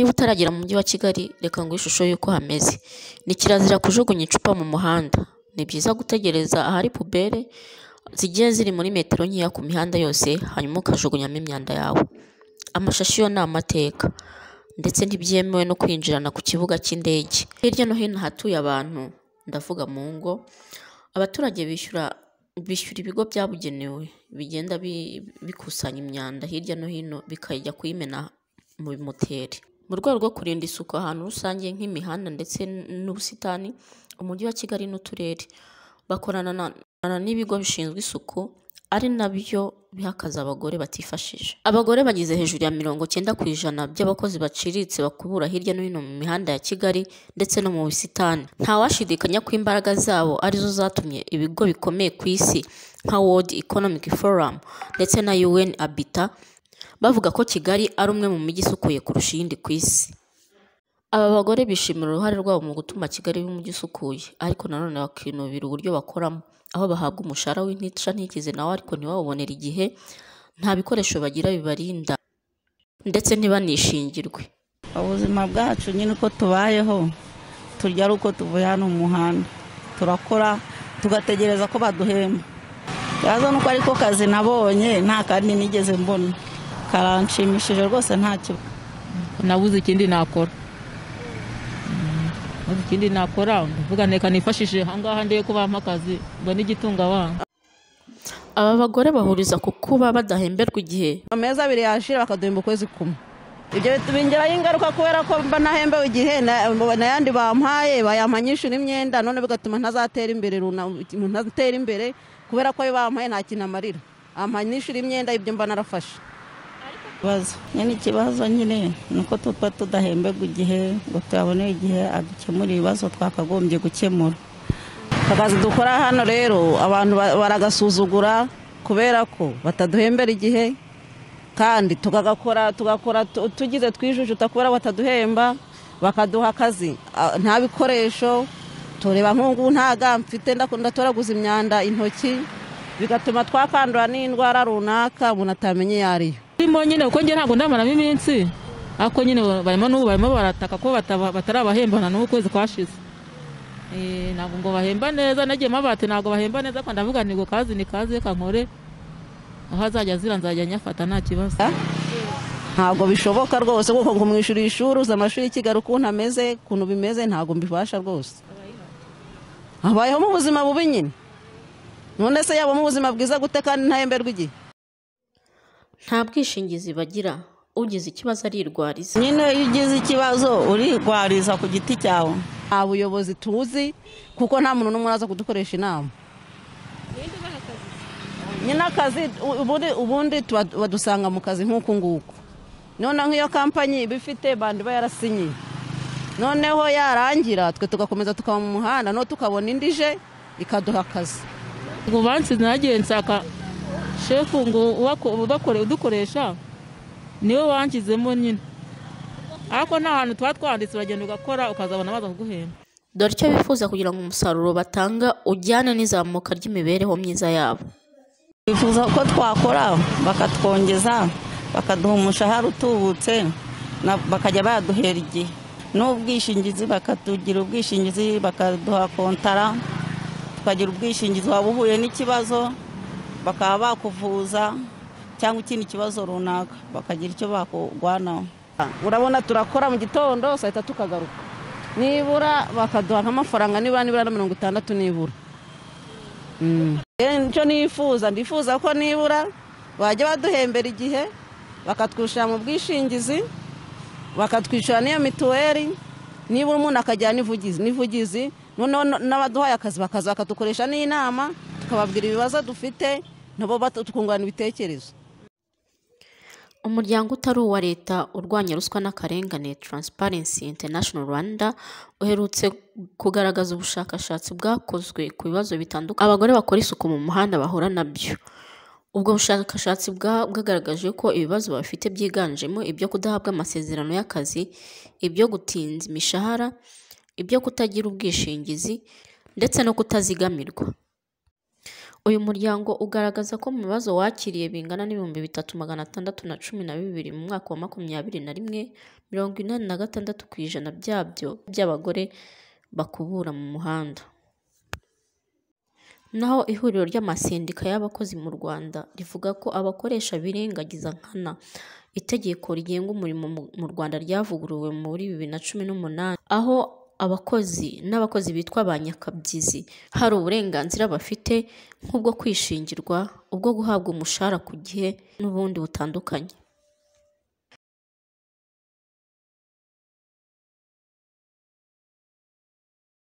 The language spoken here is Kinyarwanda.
Niba utaragera mu mujyi wa Kigali reka nguhe ishusho y'uko hameze. Ni kirazira kujugunya icupa mu muhanda. Ni byiza gutegereza ahari pubere zigiye ziri muri metero nkeya ku mihanda yose hanyuma ukajugunyamo imyanda yawe. Amashashi yo ni amateka ndetse ntibyemewe no kwinjirana ku kibuga cy'indege. Hirya no hino ahatuye abantu ndavuga mu ngo, abaturage bishyura bishyura ibigo byabugenewe bigenda bi- bikusanya imyanda hirya no hino bikajya kuyimena mu bimoteri. Mu rwego rwo kurinda isuku ahantu rusange nk'imihanda ndetse n'ubusitani, umujyi wa Kigali n'uturere bakorana na- na- n'ibigo bishinzwe isuku ari na byo biha akazi abagore batifashije. Abagore bagize hejuru ya mirongo cyenda ku ijana by'abakozi baciriritse bakubura hirya no hino mu mihanda ya Kigali ndetse no mu busitani. Ntawashidikanya ko imbaraga zabo ari zo zatumye ibigo bikomeye ku isi nka World Economic Forum ndetse na UN Habitat bavuga ko Kigali ari umwe mu mijyi isukuye kurusha iyindi ku isi. Aba bagore bishimira uruhare rwabo mu gutuma Kigali iba umujyi usukuye, ariko nanone bakinubira uburyo bakoramo, aho bahabwa umushahara w'intica ntikize nawe ariko ntibawubonere igihe, nta bikoresho bagira bibarinda ndetse ntibanishingirwe. ubuzima bwacu nyine uko tubayeho turya ari uko tuvuye hano mu muhanda turakora tugategereza ko baduhemba yaza nuko ariko kazi nabonye nta kandi nigeze mbona karanshimishije rwose nta kibazo nabuze ikindi nakora Mm, nabuze ikindi nakora ndavuga reka nifashishije ahangaha ndebe ko bampa akazi mbone igitunga abana Aba bagore bahuriza ku kuba badahemberwa igihe. Amezi abiri yashira bakaduhemba ukwezi kumwe. Ibyo bingiraho ingaruka kubera ko mba nahembewe igihe na- n'ayandi bampaye bayampa nyinshi n'imyenda none bigatuma ntazatera imbere runa- ntatera imbere kubera ko ayo bampaye nta kintu amarira. Ampa nyinshi n'imyenda ibyo mba narafashe. Ikibazo nyine ikibazo nyine ni uko tuba tudahemberwa igihe ngo tuyabone igihe adukemura ibibazo twakagombye gukemura. Akazi dukora hano rero abantu ba- baragasuzugura kubera ko bataduhembera igihe kandi tukagakora tugakora tu- tugize twijujuta kubera bataduhemba bakaduha akazi nta bikoresho tureba nk'ubu nta ga mfite ndakunda toraguza imyanda intoki bigatuma twakandura n'indwara runaka umuntu atamenye iyo ariyo ndimo nyine kuko njye ntabwo ndamaramo iminsi. Ariko nyine barimo n'ubu barimo barataka ko batarabahembana n'ubu ukwezi kwashize. Eh, ntabwo ngo bahemba neza nagiye mabati ntabwo bahemba neza ariko ndavuga ngo kazi ni kazi reka nkore. Aho azajya azira nzajya nyafata nta kibazo. Ntabwo bishoboka rwose kuko ngo mwishyura ishuri uzi amashuri y'i Kigali ukuntu ameze ukuntu bimeze ntabwo mbibasha rwose. Habayeho mu buzima bubi nyine. None se yaba mu buzima bwiza gute kandi ntahemberwa igihe? Nta bwishingizi bagira. Ugize ikibazo arirwariza. nyine iyo ugize ikibazo urigwariza ku giti cyawe. Nta buyobozi tuzi kuko nta muntu n'umwe uraza kudukoresha inama. Nyine akazi ubundi badusanga mu kazi nk'uku nguku. Noneho nk'iyo kampanyi iba ifite bandi iba yarasinyiye. Noneho yarangira twe tugakomeza tukaba mu muhanda no tukabona indi ije ikaduha akazi. Ngo bansize nagiye nsaka shefu ngo udukoresha ni we wanshyizemo nyine ariko nta hantu tuba twanditse uragenda ugakora ukazabona baza kuguhemba Dore icyo bifuza kugira ngo umusaruro batanga ujyane n'izamuka ry'imibereho myiza yabo. bifuza ko twakora bakatwongeza bakaduha umushahara utubutse na- bakajya baduhera igihe. N'ubwishingizi bakatugira ubwishingizi bakaduha kontara tukagira ubwishingizi waba uhuye n'ikibazo bakaba bakuvuza cyangwa ikindi kibazo runaka bakagira icyo bakugwanaho. Urabona turakora mu gitondo saa sita tukagaruka. Nibura bakaduha nk'amafaranga nibura nibura na mirongo itandatu nibura. Icyo nifuza ndifuza ko nibura bajya baduhembera igihe bakatwishyura mu bwishingizi bakatwishyura n'iyo mituweli nibura umuntu n'ivugizi n'ivugizi noneho n'abaduhaye akazi bakaza bakadukoresha n'inama tukababwira ibibazo dufite nabo tukungurana ibitekerezo Umuryango utari uwa leta urwanya ruswa n'akarengane Transparency International Rwanda uherutse kugaragaza ubushakashatsi bwakozwe ku bibazo bitandukanye abagore bakora isuku mu muhanda bahura na byo. Ubwo bushakashatsi bwa- bwagaragaje ko ibibazo bafite byiganjemo ibyo kudahabwa amasezerano y'akazi, ibyo gutinza imishahara, ibyo kutagira ubwishingizi ndetse no kutazigamirwa. Uyu muryango ugaragaza ko mu bibazo wakiriye bingana n'ibihumbi bitatu magana atandatu na cumi na bibiri mu mwaka wa makumyabiri na rimwe mirongo inani na gatandatu ku ijana byabyo by'abagore bakubura mu muhanda. Naho ihuriro ry'amasendika y'abakozi mu rwanda rivuga ko abakoresha birengagiza nkana itegeko rigenga umurimo mu rwanda ryavuguruwe muri bibiri na cumi n'umunani aho abakozi n'abakozi bitwa ba nyakabyizi. Hari uburenganzira bafite nk'ubwo kwishingirwa ubwo guhabwa umushahara ku gihe n'ubundi butandukanye.